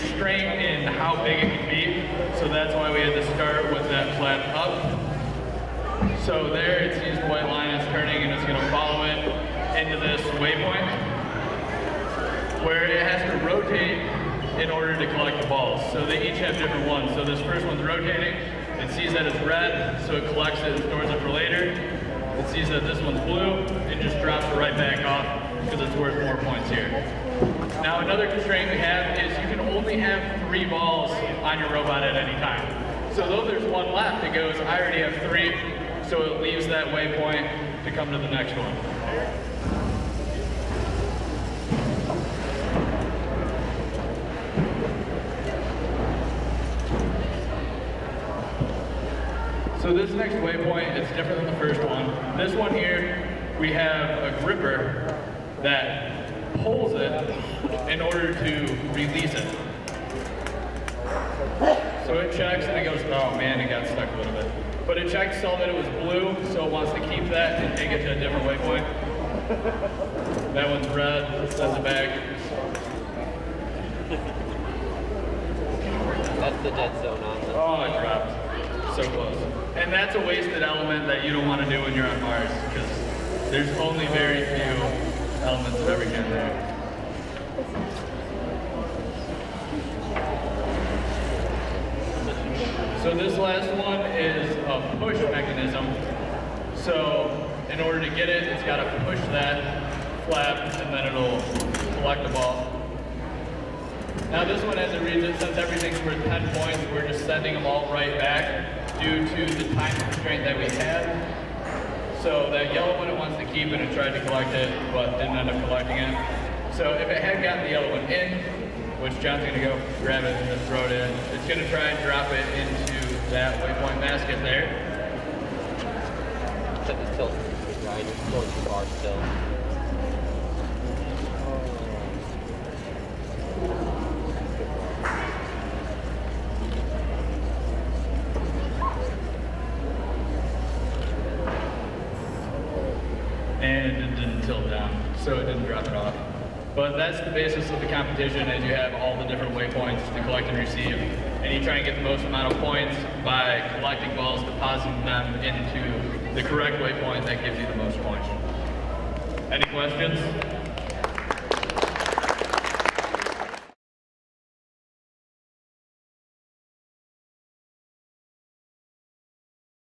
restraint in how big it can be. So that's why we had to start with that flat up. So there it sees the white line is turning and it's gonna follow it into this waypoint where it has to rotate in order to collect the balls. So they each have different ones. So this first one's rotating, it sees that it's red, so it collects it and stores it for later. It sees that this one's blue, and just drops it right back off because it's worth more points here. Now another constraint we have is you can only have three balls on your robot at any time. So though there's one left, it goes, I already have three, so it leaves that waypoint to come to the next one. So this next waypoint is different than the first one. This one here, we have a gripper that pulls it in order to release it. So it checks and it goes, oh man, it got stuck a little bit. But it checks saw that it was blue, so it wants to keep that and take it to a different waypoint. That one's red, sends it back. That's the dead zone on the. Oh, it dropped. So close. And that's a wasted element that you don't want to do when you're on Mars, because there's only very few elements of every kind there. So this last one is a push mechanism. So in order to get it, it's got to push that flap and then it'll collect the ball. Now this one, as it reads it, since everything's worth 10 points, we're just sending them all right back due to the time constraint that we had. So that yellow one it wants to keep and it tried to collect it, but didn't end up collecting it. So if it had gotten the yellow one in, which John's gonna go grab it and throw it in, it's gonna try and drop it into that waypoint basket there. Set the tilt. Right, just going too far still. and it didn't tilt down, so it didn't drop it off. But that's the basis of the competition is you have all the different waypoints to collect and receive, and you try and get the most amount of points by collecting balls, depositing them into the correct waypoint that gives you the most points. Any questions?